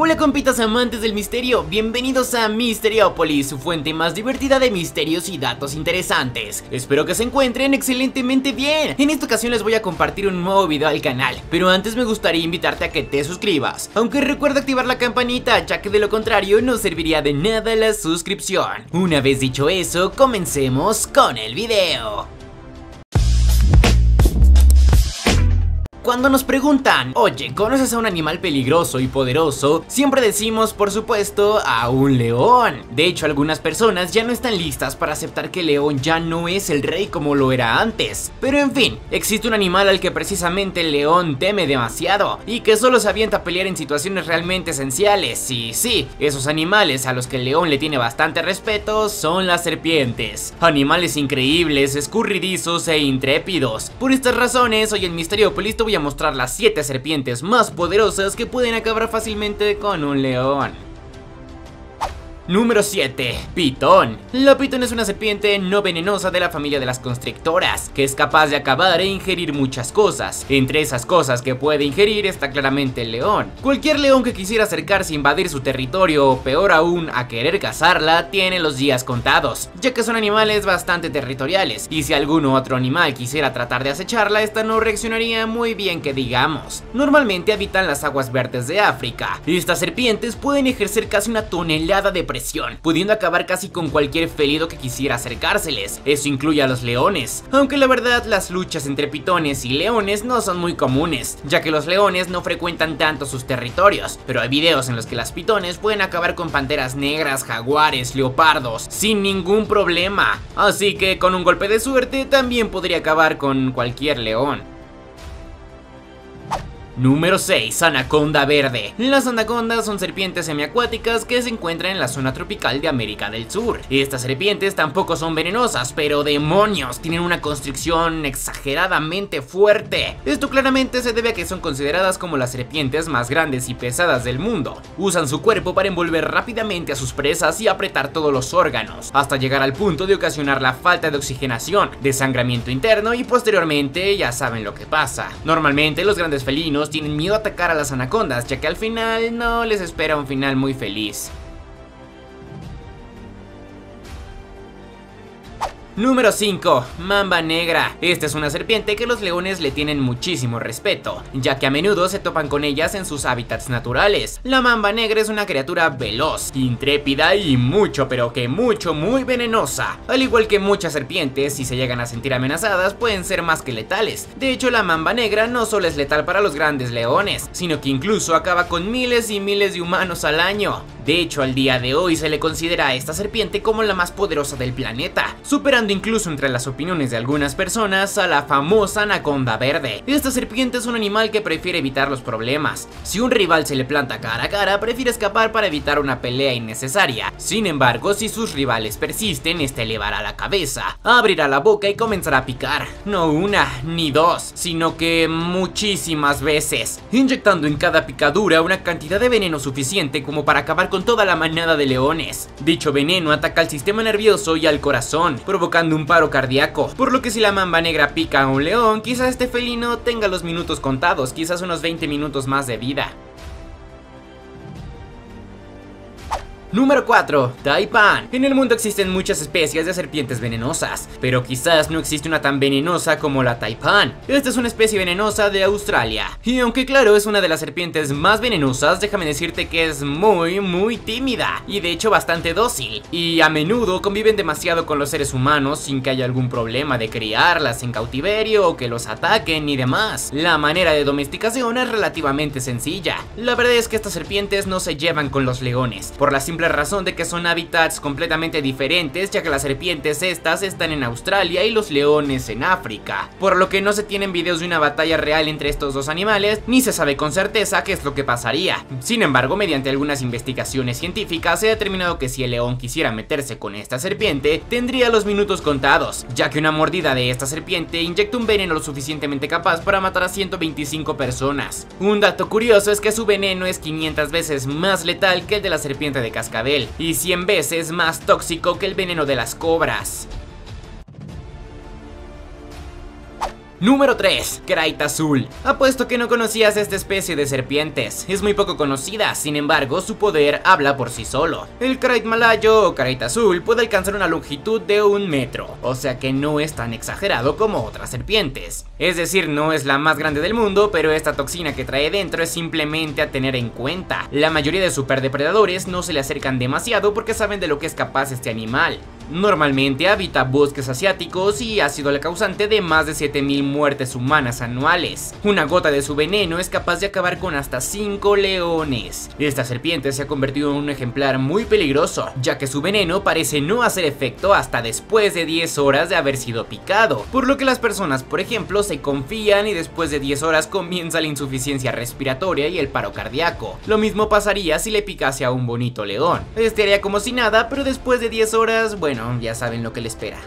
Hola compitas amantes del misterio, bienvenidos a Misteriopolis, su fuente más divertida de misterios y datos interesantes. Espero que se encuentren excelentemente bien. En esta ocasión les voy a compartir un nuevo video al canal, pero antes me gustaría invitarte a que te suscribas. Aunque recuerda activar la campanita, ya que de lo contrario no serviría de nada la suscripción. Una vez dicho eso, comencemos con el video. Cuando nos preguntan, oye, ¿conoces a un animal peligroso y poderoso? Siempre decimos, por supuesto, a un león. De hecho, algunas personas ya no están listas para aceptar que el león ya no es el rey como lo era antes. Pero en fin, existe un animal al que precisamente el león teme demasiado y que solo se avienta a pelear en situaciones realmente esenciales. Y sí, esos animales a los que el león le tiene bastante respeto son las serpientes. Animales increíbles, escurridizos e intrépidos. Por estas razones, hoy en Misteriopolis te voy a mostrar las 7 serpientes más poderosas que pueden acabar fácilmente con un león. Número 7. Pitón. La pitón es una serpiente no venenosa de la familia de las constrictoras, que es capaz de acabar e ingerir muchas cosas. Entre esas cosas que puede ingerir está claramente el león. Cualquier león que quisiera acercarse a invadir su territorio o peor aún a querer cazarla tiene los días contados, ya que son animales bastante territoriales y si algún otro animal quisiera tratar de acecharla esta no reaccionaría muy bien que digamos. Normalmente habitan las aguas verdes de África. Estas serpientes pueden ejercer casi una tonelada de presión pudiendo acabar casi con cualquier felido que quisiera acercárseles. Eso incluye a los leones, aunque la verdad las luchas entre pitones y leones no son muy comunes, ya que los leones no frecuentan tanto sus territorios, pero hay videos en los que las pitones pueden acabar con panteras negras, jaguares, leopardos, sin ningún problema. Así que con un golpe de suerte también podría acabar con cualquier león. Número 6. Anaconda verde. Las anacondas son serpientes semiacuáticas que se encuentran en la zona tropical de América del Sur. Estas serpientes tampoco son venenosas, pero demonios, tienen una constricción exageradamente fuerte. Esto claramente se debe a que son consideradas como las serpientes más grandes y pesadas del mundo. Usan su cuerpo para envolver rápidamente a sus presas y apretar todos los órganos, hasta llegar al punto de ocasionar la falta de oxigenación, desangramiento interno y posteriormente ya saben lo que pasa. Normalmente los grandes felinos tienen miedo a atacar a las anacondas, ya que al final no les espera un final muy feliz. Número 5. Mamba negra. Esta es una serpiente que los leones le tienen muchísimo respeto, ya que a menudo se topan con ellas en sus hábitats naturales. La mamba negra es una criatura veloz, intrépida y mucho, pero que mucho, muy venenosa. Al igual que muchas serpientes, si se llegan a sentir amenazadas, pueden ser más que letales. De hecho, la mamba negra no solo es letal para los grandes leones, sino que incluso acaba con miles y miles de humanos al año. De hecho, al día de hoy se le considera a esta serpiente como la más poderosa del planeta, superando incluso entre las opiniones de algunas personas a la famosa anaconda verde. Esta serpiente es un animal que prefiere evitar los problemas. Si un rival se le planta cara a cara, prefiere escapar para evitar una pelea innecesaria. Sin embargo, si sus rivales persisten, este elevará la cabeza, abrirá la boca y comenzará a picar. No una, ni dos, sino que muchísimas veces, inyectando en cada picadura una cantidad de veneno suficiente como para acabar con toda la manada de leones. Dicho veneno ataca al sistema nervioso y al corazón, provocando un paro cardíaco. Por lo que si la mamba negra pica a un león, quizás este felino tenga los minutos contados, quizás unos 20 minutos más de vida. Número 4. Taipan. En el mundo existen muchas especies de serpientes venenosas, pero quizás no existe una tan venenosa como la Taipan. Esta es una especie venenosa de Australia. Y aunque claro es una de las serpientes más venenosas, déjame decirte que es muy muy tímida y de hecho bastante dócil. Y a menudo conviven demasiado con los seres humanos sin que haya algún problema de criarlas en cautiverio o que los ataquen y demás. La manera de domesticación es relativamente sencilla. La verdad es que estas serpientes no se llevan con los leones, por la simple razón de que son hábitats completamente diferentes ya que las serpientes estas están en Australia y los leones en África, por lo que no se tienen videos de una batalla real entre estos dos animales ni se sabe con certeza qué es lo que pasaría. Sin embargo, mediante algunas investigaciones científicas se ha determinado que si el león quisiera meterse con esta serpiente, tendría los minutos contados, ya que una mordida de esta serpiente inyecta un veneno lo suficientemente capaz para matar a 125 personas. Un dato curioso es que su veneno es 500 veces más letal que el de la serpiente de y 100 veces más tóxico que el veneno de las cobras. Número 3. Krait Azul. Apuesto que no conocías esta especie de serpientes. Es muy poco conocida, sin embargo, su poder habla por sí solo. El Krait malayo o Krait Azul puede alcanzar una longitud de un metro, o sea que no es tan exagerado como otras serpientes. Es decir, no es la más grande del mundo, pero esta toxina que trae dentro es simplemente a tener en cuenta. La mayoría de superdepredadores no se le acercan demasiado porque saben de lo que es capaz este animal. Normalmente habita bosques asiáticos y ha sido el causante de más de 7000 muertes humanas anuales. Una gota de su veneno es capaz de acabar con hasta 5 leones. Esta serpiente se ha convertido en un ejemplar muy peligroso, ya que su veneno parece no hacer efecto hasta después de 10 horas de haber sido picado, por lo que las personas, por ejemplo, se confían y después de 10 horas comienza la insuficiencia respiratoria y el paro cardíaco. Lo mismo pasaría si le picase a un bonito león. Este haría como si nada, pero después de 10 horas, bueno, ya saben lo que le espera.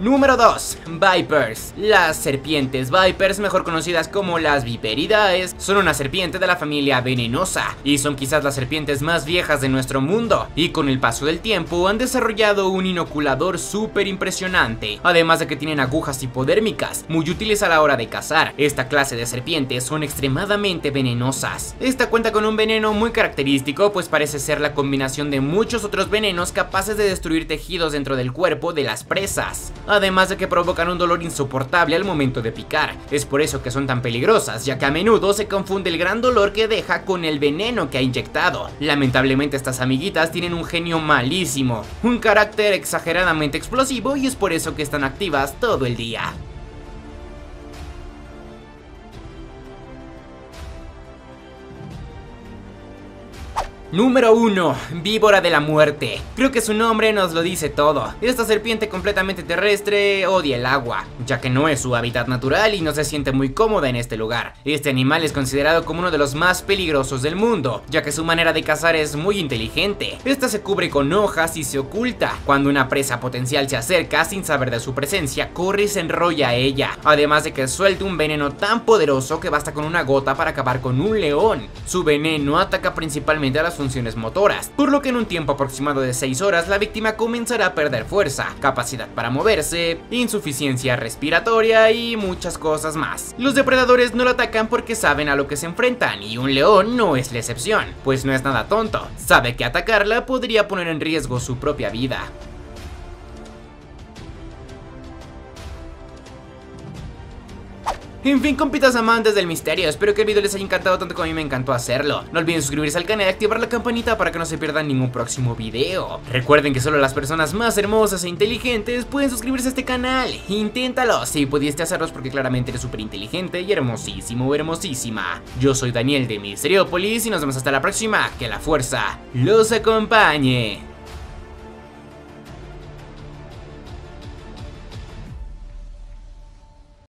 Número 2. Vipers. Las serpientes Vipers, mejor conocidas como las Viperidaes, son una serpiente de la familia venenosa y son quizás las serpientes más viejas de nuestro mundo y con el paso del tiempo han desarrollado un inoculador súper impresionante, además de que tienen agujas hipodérmicas, muy útiles a la hora de cazar. Esta clase de serpientes son extremadamente venenosas. Esta cuenta con un veneno muy característico pues parece ser la combinación de muchos otros venenos capaces de destruir tejidos dentro del cuerpo de las presas además de que provocan un dolor insoportable al momento de picar. Es por eso que son tan peligrosas, ya que a menudo se confunde el gran dolor que deja con el veneno que ha inyectado. Lamentablemente estas amiguitas tienen un genio malísimo, un carácter exageradamente explosivo y es por eso que están activas todo el día. Número 1. Víbora de la muerte. Creo que su nombre nos lo dice todo. Esta serpiente completamente terrestre odia el agua, ya que no es su hábitat natural y no se siente muy cómoda en este lugar. Este animal es considerado como uno de los más peligrosos del mundo, ya que su manera de cazar es muy inteligente. Esta se cubre con hojas y se oculta. Cuando una presa potencial se acerca sin saber de su presencia, corre y se enrolla a ella. Además de que suelta un veneno tan poderoso que basta con una gota para acabar con un león. Su veneno ataca principalmente a las funciones motoras, por lo que en un tiempo aproximado de 6 horas la víctima comenzará a perder fuerza, capacidad para moverse, insuficiencia respiratoria y muchas cosas más. Los depredadores no lo atacan porque saben a lo que se enfrentan y un león no es la excepción, pues no es nada tonto, sabe que atacarla podría poner en riesgo su propia vida. En fin, compitas amantes del misterio, espero que el video les haya encantado tanto como a mí me encantó hacerlo. No olviden suscribirse al canal y activar la campanita para que no se pierdan ningún próximo video. Recuerden que solo las personas más hermosas e inteligentes pueden suscribirse a este canal. Inténtalo, si pudiste hacerlo porque claramente eres súper inteligente y hermosísimo o hermosísima. Yo soy Daniel de Misteriopolis y nos vemos hasta la próxima. Que la fuerza los acompañe.